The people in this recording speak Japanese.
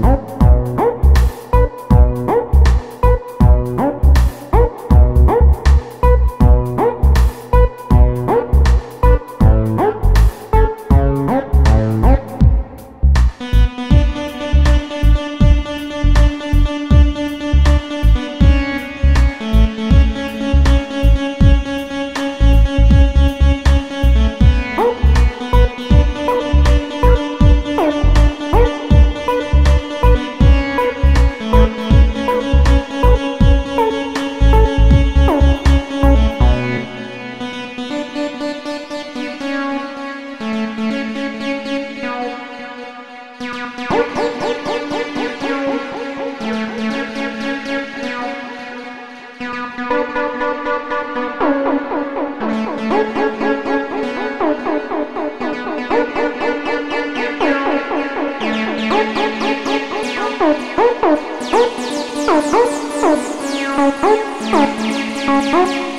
Thank. Thank you.